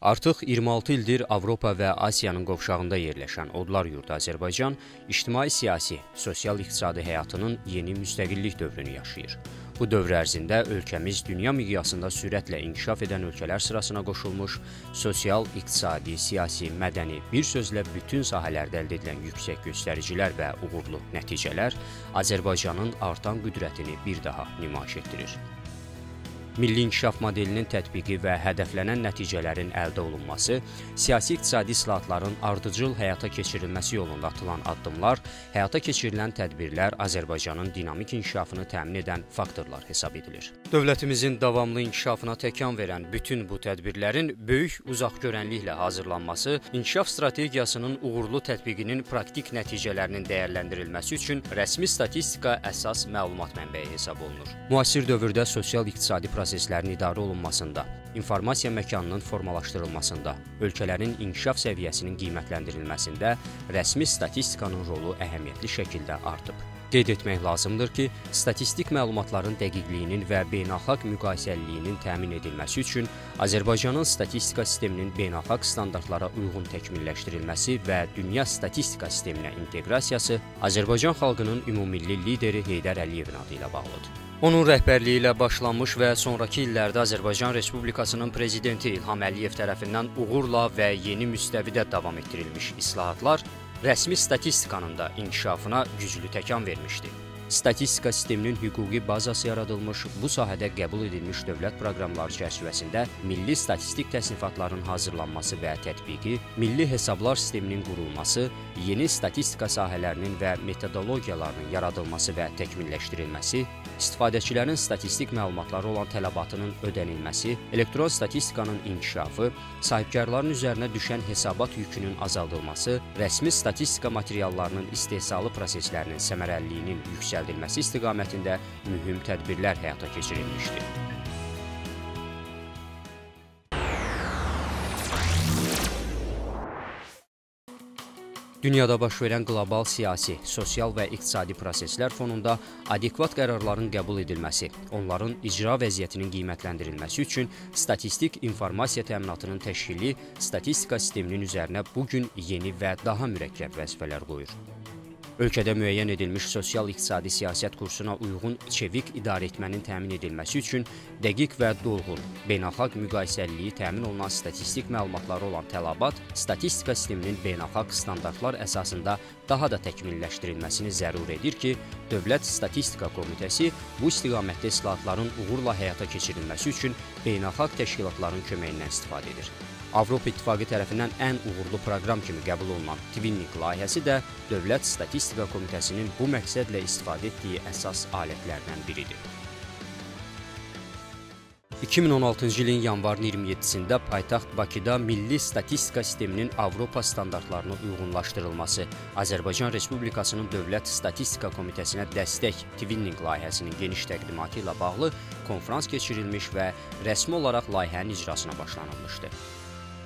Artıq 26 ildir Avropa və Asiyanın qovşağında yerləşən Odlar yurdu Azərbaycan ictimai-siyasi, sosial-iqtisadi həyatının yeni müstəqillik dövrünü yaşayır. Bu dövr ərzində ölkəmiz dünya miqyasında sürətlə inkişaf edən ölkələr sırasına qoşulmuş, sosial, iqtisadi, siyasi, mədəni, bir sözlə bütün sahələrdə əldə edilən yüksək göstəricilər və uğurlu nəticələr Azərbaycanın artan qüdrətini bir daha nümayiş etdirir. Milli inkişaf modelinin tətbiqi və hədəflənən nəticələrin əldə olunması, siyasi-iqtisadi islahatların ardıcıl həyata keçirilməsi yolunda atılan addımlar, həyata keçirilən tədbirlər Azərbaycanın dinamik inkişafını təmin edən faktorlar hesab edilir. Dövlətimizin davamlı inkişafına təkan verən bütün bu tədbirlərin böyük uzaqgörənliklə hazırlanması, inkişaf strategiyasının uğurlu tətbiqinin praktik nəticələrinin dəyərləndirilməsi üçün rəsmi statistika əsas məlumat mənbəyi hesab olunur. Müasir dövrdə sosial-iqtisadi proseslər proseslərin idarə olunmasında, informasiya məkanının formalaşdırılmasında, ölkələrin inkişaf səviyyəsinin qiymətləndirilməsində rəsmi statistikanın rolu əhəmiyyətli şəkildə artıb. Qeyd etmək lazımdır ki, statistik məlumatların dəqiqliyinin və beynəlxalq müqayisəliliyinin təmin edilməsi üçün Azərbaycanın statistika sisteminin beynəlxalq standartlara uyğun təkmilləşdirilməsi və dünya statistika sisteminə inteqrasiyası Azərbaycan xalqının ümummilli lideri Heydər Əliyevin adı ilə bağlıdır. Onun rəhbərliyi ilə başlanmış və sonrakı illərdə Azərbaycan Respublikasının prezidenti İlham Əliyev tərəfindən uğurla və yeni müstəvidə davam etdirilmiş islahatlar rəsmi statistikanın da inkişafına güclü təkan vermişdi. Statistika sisteminin hüquqi bazası yaradılmış, bu sahədə qəbul edilmiş dövlət proqramları çərçivəsində milli statistik təsnifatların hazırlanması və tətbiqi, milli hesablar sisteminin qurulması, yeni statistika sahələrinin və metodologiyalarının yaradılması və təkmilləşdirilməsi, istifadəçilərin statistik məlumatları olan tələbatının ödənilməsi, elektron statistikanın inkişafı, sahibkarların üzərinə düşən hesabat yükünün azaldılması, rəsmi statistika materiallarının istehsalı proseslərinin səmərəliliyinin yüksəldilməsi, yüksəldilməsi istiqamətində mühüm tədbirlər həyata keçirilmişdir. Dünyada baş verən qlobal siyasi, sosial və iqtisadi proseslər fonunda adekvat qərarların qəbul edilməsi, onların icra vəziyyətinin qiymətləndirilməsi üçün statistik informasiya təminatının təşkili statistika sisteminin üzərinə bu gün yeni və daha mürəkkəb vəzifələr qoyur. Ölkədə müəyyən edilmiş sosial-iqtisadi siyasət kursuna uyğun çevik idarə etmənin təmin edilməsi üçün dəqiq və dolğun, beynəlxalq müqayisəliliyi təmin olunan statistik məlumatları olan tələbat statistika sisteminin beynəlxalq standartlar əsasında daha da təkmilləşdirilməsini zərur edir ki, Dövlət Statistika Komitəsi bu istiqamətdə islahatların uğurla həyata keçirilməsi üçün beynəlxalq təşkilatların köməyindən istifadə edir. Avropa İttifaqı tərəfindən ən uğurlu proqram kimi qəbul olunan Twinning layihəsi də Dövlət Statistika Komitəsinin bu məqsədlə istifadə etdiyi əsas alətlərdən biridir. 2016-cı ilin yanvarın 27-sində paytaxt Bakıda Milli Statistika Sisteminin Avropa standartlarına uyğunlaşdırılması, Azərbaycan Respublikasının Dövlət Statistika Komitəsinə dəstək Twinning layihəsinin geniş təqdimatı ilə bağlı konfrans keçirilmiş və rəsmi olaraq layihənin icrasına başlanılmışdı.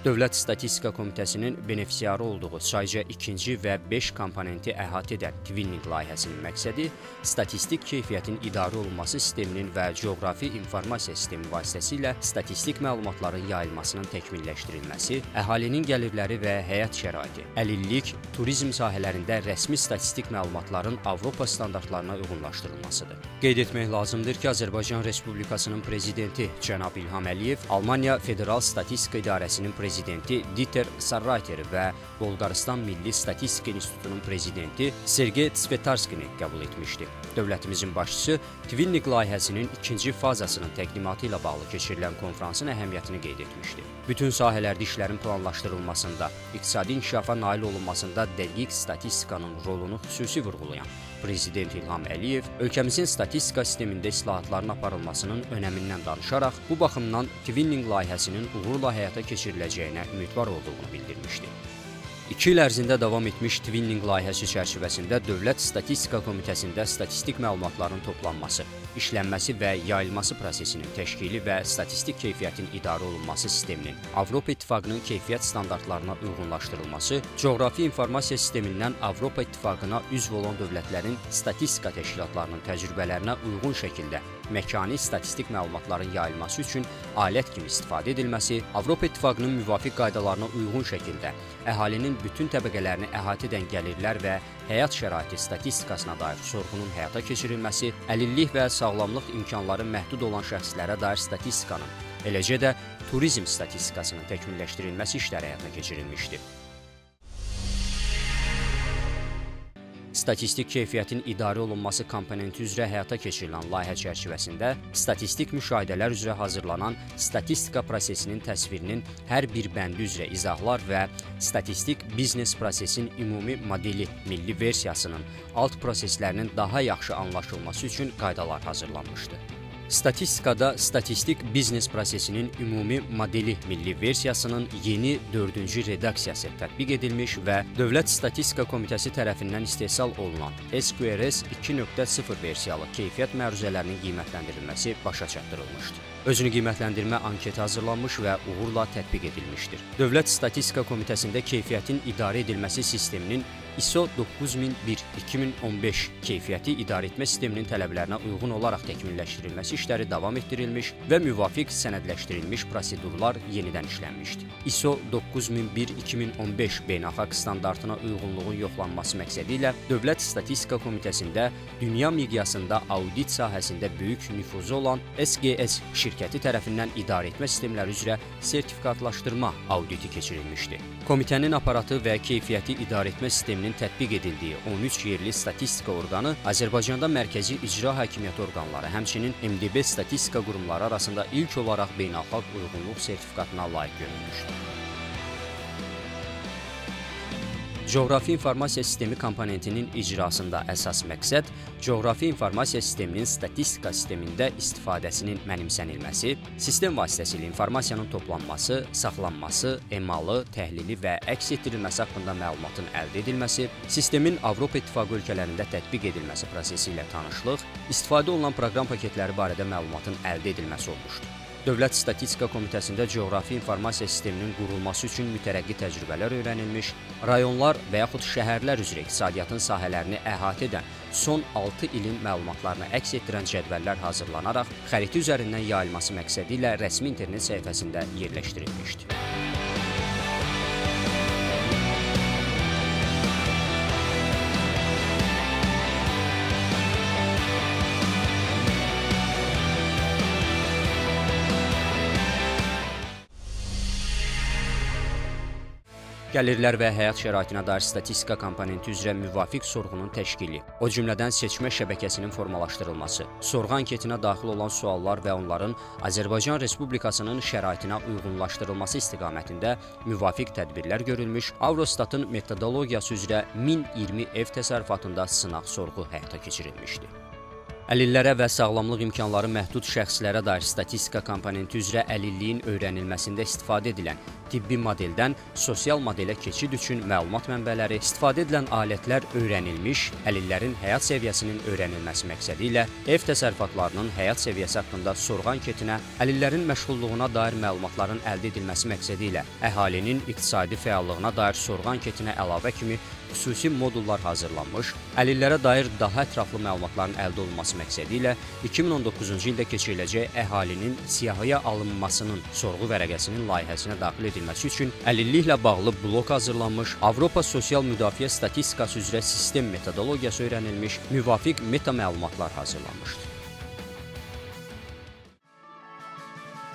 Dövlət Statistika Komitəsinin benefisiarı olduğu sayca 2-ci və 5 komponenti əhatə edən Twinning layihəsinin məqsədi statistik keyfiyyətin idarə olunması sisteminin və coğrafi informasiya sistemi vasitəsilə statistik məlumatların yayılmasının təkmilləşdirilməsi, əhalinin gəlirləri və həyat şəraiti, əlillik, turizm sahələrində rəsmi statistik məlumatların Avropa standartlarına uyğunlaşdırılmasıdır. Qeyd etmək lazımdır ki, Azərbaycan Respublikasının prezidenti cənab İlham Əliyev Almaniya Federal Statistika İdarəsinin prezidenti prezidenti Diter Sarrater və Bolqarıstan Milli Statistika İnstitutunun prezidenti Sergey Tsvetarskini qəbul etmişdi. Dövlətimizin başçısı Twinning layihəsinin ikinci fazasının təqdimatı ilə bağlı keçirilən konfransın əhəmiyyətini qeyd etmişdi. Bütün sahələrdə işlərin planlaşdırılmasında, iqtisadi inkişafa nail olunmasında dəqiq statistikanın rolunu xüsusi vurğulayan Prezident İlham Əliyev ölkəmizin statistika sistemində islahatların aparılmasının önəmindən danışaraq bu baxımdan Twinning layihəsinin uğurla həyata keçiriləcəyinə ümidvar olduğunu bildirmişdi. 2 il ərzində davam etmiş Twinning layihəsi çərçivəsində Dövlət Statistika Komitəsində statistik məlumatların toplanması, işlənməsi və yayılması prosesinin təşkili və statistik keyfiyyətin idarə olunması sisteminin Avropa İttifaqının keyfiyyət standartlarına uyğunlaşdırılması, coğrafi informasiya sistemindən Avropa İttifaqına üzv olan dövlətlərin statistika təşkilatlarının təcrübələrinə uyğun şəkildə məkani statistik məlumatların yayılması üçün alət kimi istifadə edilməsi, Avropa İttifaqının müvafiq qaydalarına uyğun şəkildə əhalinin bütün təbəqələrini əhatə edən gəlirlər və həyat şəraiti statistikasına dair sorğunun həyata keçirilməsi, əlillik və sağlamlıq imkanları məhdud olan şəxslərə dair statistikanın, eləcə də turizm statistikasının təkmilləşdirilməsi işləri həyata keçirilmişdir. Statistik keyfiyyətin idarə olunması komponenti üzrə həyata keçirilən layihə çərçivəsində statistik müşahidələr üzrə hazırlanan statistika prosesinin təsvirinin hər bir bəndi üzrə izahlar və statistik biznes prosesin ümumi modeli milli versiyasının alt proseslərinin daha yaxşı anlaşılması üçün qaydalar hazırlanmışdı. Statistikada statistik biznes prosesinin ümumi modeli milli versiyasının yeni 4-cü redaksiyası tətbiq edilmiş və Dövlət Statistika Komitəsi tərəfindən istehsal olunan SQRS 2.0 versiyalı keyfiyyət məruzələrinin qiymətləndirilməsi başa çatdırılmışdır. Özünü qiymətləndirmə anketi hazırlanmış və uğurla tətbiq edilmişdir. Dövlət Statistika Komitəsində keyfiyyətin idarə edilməsi sisteminin ISO 9001-2015 keyfiyyəti idarə etmə sisteminin tələblərinə uyğun olaraq təkmilləşdirilməsi işləri davam etdirilmiş və müvafiq sənədləşdirilmiş prosedurlar yenidən işlənmişdi. ISO 9001-2015 beynəlxalq standartına uyğunluğun yoxlanması məqsədi ilə Dövlət Statistika Komitəsində dünya miqyasında audit sahəsində böyük nüfuzu olan SGS şirkəti tərəfindən idarə etmə sistemləri üzrə sertifikatlaşdırma auditi keçirilmişdi. Komitənin aparatı və keyfiyyəti idarə etmə sisteminin tətbiq edildiyi 13 yerli statistika orqanı Azərbaycanda mərkəzi icra hakimiyyəti orqanları, həmçinin MDB statistika qurumları arasında ilk olaraq beynəlxalq uyğunluq sertifikatına layiq görülmüşdür. Coğrafi informasiya sistemi komponentinin icrasında əsas məqsəd coğrafi informasiya sisteminin statistika sistemində istifadəsinin mənimsənilməsi, sistem vasitəsilə informasiyanın toplanması, saxlanması, emalı, təhlili və əks etdirilməsi haqqında məlumatın əldə edilməsi, sistemin Avropa İttifaqı ölkələrində tətbiq edilməsi prosesi ilə tanışlıq, istifadə olunan proqram paketləri barədə məlumatın əldə edilməsi olmuşdur. Dövlət Statistika Komitəsində coğrafi informasiya sisteminin qurulması üçün mütərəqqi təcrübələr öyrənilmiş, rayonlar və yaxud şəhərlər üzrə iqtisadiyyatın sahələrini əhatə edən son 6 ilin məlumatlarını əks etdirən cədvəllər hazırlanaraq xəritə üzərindən yayılması məqsədi ilə rəsmi internet səhifəsində yerləşdirilmişdir. Gəlirlər və həyat şəraitinə dair statistika komponenti üzrə müvafiq sorğunun təşkili, o cümlədən seçmə şəbəkəsinin formalaşdırılması, sorğu anketinə daxil olan suallar və onların Azərbaycan Respublikasının şəraitinə uyğunlaşdırılması istiqamətində müvafiq tədbirlər görülmüş, Avrostatın metodologiyası üzrə 1020 ev təsərrüfatında sınaq sorğu həyata keçirilmişdi. Əlillərə və sağlamlıq imkanları məhdud şəxslərə dair statistika komponenti üzrə əlilliyin öyrənilməsində istifadə edilən tibbi modeldən sosial modelə keçid üçün məlumat mənbələri, istifadə edilən alətlər öyrənilmiş, əlillərin həyat səviyyəsinin öyrənilməsi məqsədi ilə ev təsərrüfatlarının həyat səviyyəsi haqqında sorğu anketinə, əlillərin məşğulluğuna dair məlumatların əldə edilməsi məqsədi ilə əhalinin iqtisadi fəallığına dair sorğu anketinə əlavə kimi xüsusi modullar hazırlanmış, əlillərə dair daha ətraflı məlumatların əldə olunması məqsədi ilə 2019-cu ildə keçiriləcək əhalinin siyahıya alınmasının sorğu vərəqəsinin layihəsinə daxil edilməsi üçün əlilliklə bağlı blok hazırlanmış, Avropa Sosial Müdafiə Statistikası üzrə sistem metodologiyası öyrənilmiş, müvafiq meta məlumatlar hazırlanmışdır.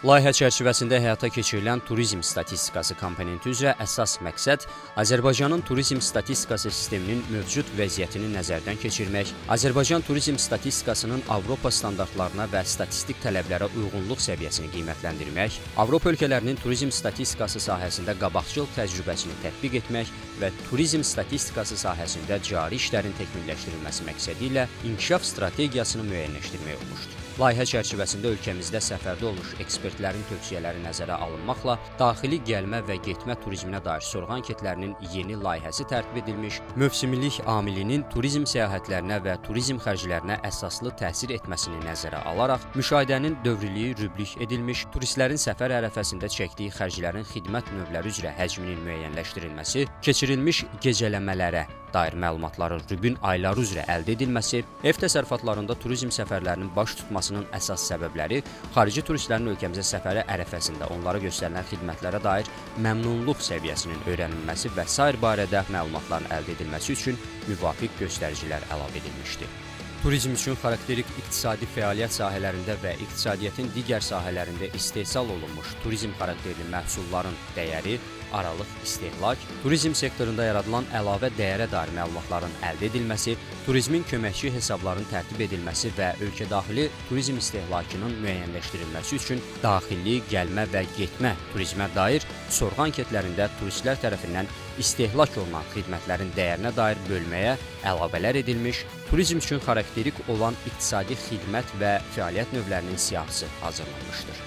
Layihə çərçivəsində həyata keçirilən turizm statistikası komponenti üzrə əsas məqsəd Azərbaycanın turizm statistikası sisteminin mövcud vəziyyətini nəzərdən keçirmək, Azərbaycan turizm statistikasının Avropa standartlarına və statistik tələblərə uyğunluq səviyyəsini qiymətləndirmək, Avropa ölkələrinin turizm statistikası sahəsində qabaqcıl təcrübəsini tətbiq etmək və turizm statistikası sahəsində cari işlərin təkmilləşdirilməsi məqsədi ilə inkişaf strategiyasını müəyyənləşdirmək olmuşdur. Layihə çərçivəsində ölkəmizdə səfərdə olmuş ekspertlərin tövsiyələri nəzərə alınmaqla daxili gəlmə və getmə turizminə dair sorğu anketlərinin yeni layihəsi tərtib edilmiş, mövsümillik amilinin turizm səyahətlərinə və turizm xərclərinə əsaslı təsir etməsini nəzərə alaraq müşahidənin dövriliyi rübrik edilmiş, turistlərin səfər ərəfəsində çəkdiyi xərclərin xidmət növləri üzrə həcminin müəyyənləşdirilməsi, keçirilmiş gecələmələrə dair məlumatların rübün ayları üzrə əldə edilməsi, ev təsərrüfatlarında turizm səfərlərinin baş tutmasının əsas səbəbləri xarici turistlərin ölkəmizə səfəri ərəfəsində onlara göstərilən xidmətlərə dair məmnunluq səviyyəsinin öyrənilməsi və sair barədə məlumatların əldə edilməsi üçün müvafiq göstəricilər əlavə edilmişdir. Turizm üçün xarakterik iqtisadi fəaliyyət sahələrində və iqtisadiyyatın digər sahələrində istehsal olunmuş turizm xarakterli məhsulların dəyəri, aralıq istehlak, turizm sektorunda yaradılan əlavə dəyərə dair məlumatların əldə edilməsi, turizmin köməkçi hesabların tərtib edilməsi və ölkə daxili turizm istehlakının müəyyənləşdirilməsi üçün daxili, gəlmə və getmə turizmə dair sorğu anketlərində turistlər tərəfindən istehlak olunan xidmətlərin dəyərinə dair bölməyə əlavələr edilmiş, turizm üçün xarakterik olan iqtisadi xidmət və fəaliyyət növlərinin siyahısı hazırlanmışdır.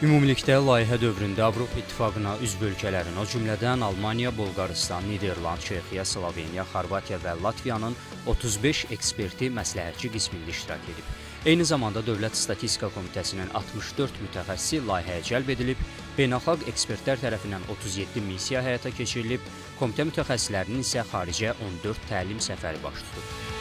Ümumilikdə layihə dövründə Avropa İttifaqına üzv ölkələrin, o cümlədən Almaniya, Bolqarıstan, Niderland, Çexiya, Sloveniya, Xorvatiya və Latviyanın 35 eksperti məsləhətçi qismində iştirak edib. Eyni zamanda Dövlət Statistika Komitəsinin 64 mütəxəssisi layihəyə cəlb edilib, beynəlxalq ekspertlər tərəfindən 37 missiya həyata keçirilib, komitə mütəxəssislərinin isə xaricə 14 təlim səfəri baş tutub.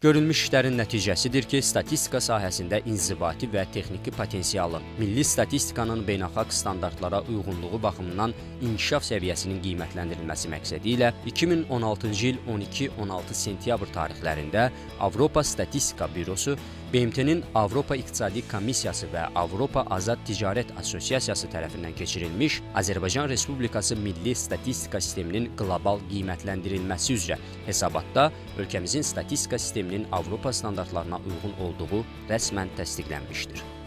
Görülmüş işlərin nəticəsidir ki, statistika sahəsində inzibati və texniki potensialın, milli statistikanın beynəlxalq standartlara uyğunluğu baxımından inkişaf səviyyəsinin qiymətləndirilməsi məqsədi ilə 2016-cı il 12-16 sentyabr tarixlərində Avropa Statistika Bürosu BMT-nin Avropa İqtisadi Komissiyası və Avropa Azad Ticarət Assosiasiyası tərəfindən keçirilmiş Azərbaycan Respublikası Milli Statistika Sisteminin qlobal qiymətləndirilməsi üzrə hesabatda ölkəmizin statistika sistemi sisteminin Avropa standartlarına uyğun olduğu rəsmən təsdiqlənmişdir.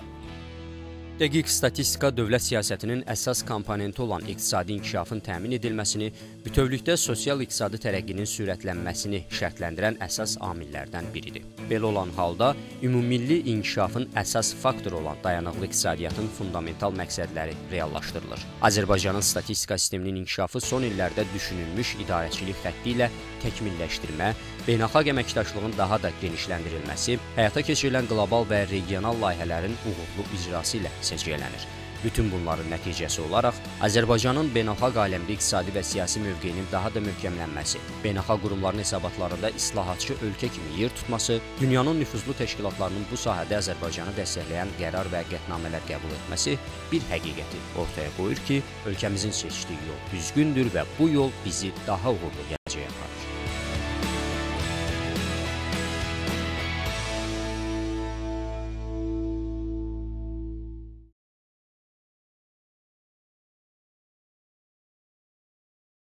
Dəqiq statistika dövlət siyasətinin əsas komponenti olan iqtisadi inkişafın təmin edilməsini, bütövlükdə sosial-iqtisadi tərəqqinin sürətlənməsini şərtləndirən əsas amillərdən biridir. Belə olan halda ümummilli inkişafın əsas faktoru olan dayanıqlı iqtisadiyyatın fundamental məqsədləri reallaşdırılır. Azərbaycanın statistika sisteminin inkişafı son illərdə düşünülmüş idarəçilik xətti ilə təkmilləşdirmə, beynəlxalq əməkdaşlığın daha da genişləndirilməsi, həyata keçirilən qlobal və regional layihələrin uğurlu icrası ilə səciyyələnir. Bütün bunların nəticəsi olaraq Azərbaycanın beynəlxalq aləmdə iqtisadi və siyasi mövqeyinin daha da möhkəmlənməsi, beynəlxalq qurumların hesabatlarında islahatçı ölkə kimi yer tutması, dünyanın nüfuzlu təşkilatlarının bu sahədə Azərbaycanı dəstəkləyən qərar və qətnamələr qəbul etməsi bir həqiqəti ortaya qoyur ki, ölkəmizin seçdiyi yol düzgündür və bu yol bizi daha uğurlu